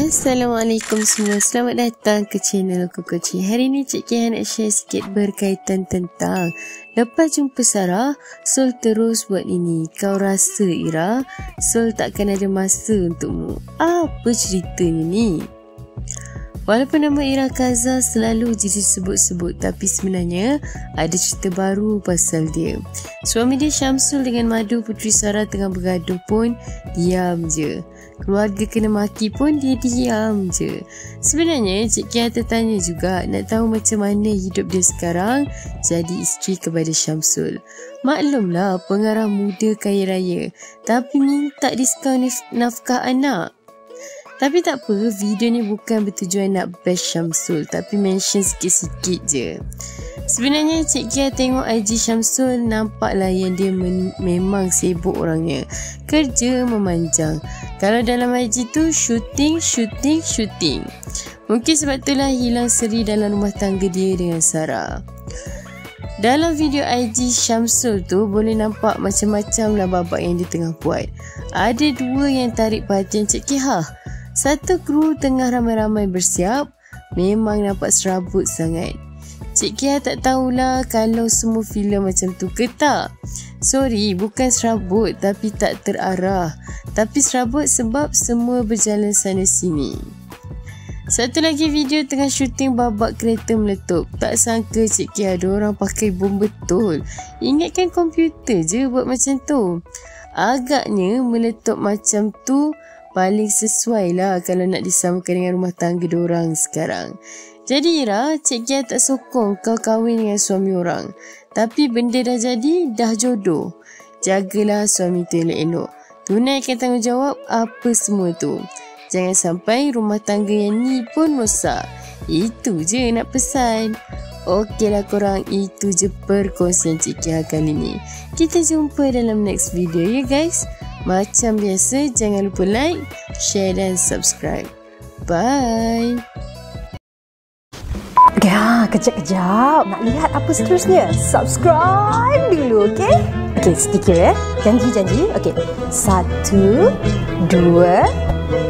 Assalamualaikum semua. Selamat datang ke channel Kokoci. Hari ni Cik Kia nak share sikit berkaitan tentang Lepas jumpa Sarah, Sol terus buat ini. Kau rasa Ira, Sol takkan ada masa untukmu. Apa ceritanya ni? Walaupun nama Ira Kaza selalu jadi sebut-sebut tapi sebenarnya ada cerita baru pasal dia. Suami dia Syamsul dengan Madu Putri Sarah tengah bergaduh pun diam je. Keluarga kena maki pun dia diam je. Sebenarnya Cik Kia tertanya juga nak tahu macam mana hidup dia sekarang jadi isteri kepada Syamsul. Maklumlah pengarah muda kaya raya tapi minta diskaun nafkah anak. Tapi tak apa, video ni bukan bertujuan nak bash Syamsul tapi mention sikit-sikit je. Sebenarnya Cik Kia tengok IG Syamsul nampaklah yang dia men- memang sibuk orangnya. Kerja memanjang. Kalau dalam IG tu shooting, shooting, shooting. Mungkin sebab itulah hilang seri dalam rumah tangga dia dengan Sarah. Dalam video IG Syamsul tu boleh nampak macam-macam lah babak yang dia tengah buat. Ada dua yang tarik perhatian Cik Kia. Satu kru tengah ramai-ramai bersiap, memang nampak serabut sangat. Cik Kia tak tahulah kalau semua filem macam tu ke tak. Sorry, bukan serabut tapi tak terarah. Tapi serabut sebab semua berjalan sana sini. Satu lagi video tengah syuting babak kereta meletup. Tak sangka Cik Kia ada orang pakai bom betul. Ingatkan komputer je buat macam tu. Agaknya meletup macam tu paling sesuai lah kalau nak disamakan dengan rumah tangga diorang sekarang. Jadi Ira, Cik Gia tak sokong kau kahwin dengan suami orang. Tapi benda dah jadi, dah jodoh. Jagalah suami tu elok-elok. Tunaikan tanggungjawab apa semua tu. Jangan sampai rumah tangga yang ni pun rosak. Itu je nak pesan. Okeylah korang, itu je perkongsian Cik Kia kali ni. Kita jumpa dalam next video ya guys. Macam biasa, jangan lupa like, share dan subscribe. Bye. Ya, kejap-kejap. Nak lihat apa seterusnya? Subscribe dulu, okey? Okey, sedikit ya. Janji-janji. Okey. Satu, dua,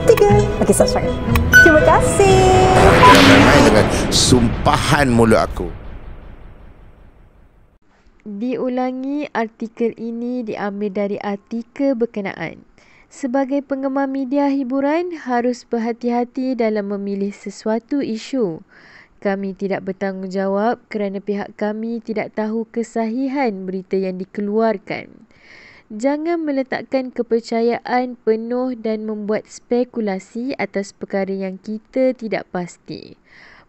tiga. Okey, subscribe. Terima kasih. Dengan sumpahan mulut aku. Diulangi artikel ini diambil dari artikel berkenaan. Sebagai penggemar media hiburan, harus berhati-hati dalam memilih sesuatu isu. Kami tidak bertanggungjawab kerana pihak kami tidak tahu kesahihan berita yang dikeluarkan. Jangan meletakkan kepercayaan penuh dan membuat spekulasi atas perkara yang kita tidak pasti.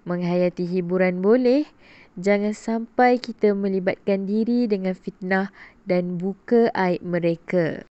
Menghayati hiburan boleh, jangan sampai kita melibatkan diri dengan fitnah dan buka aib mereka.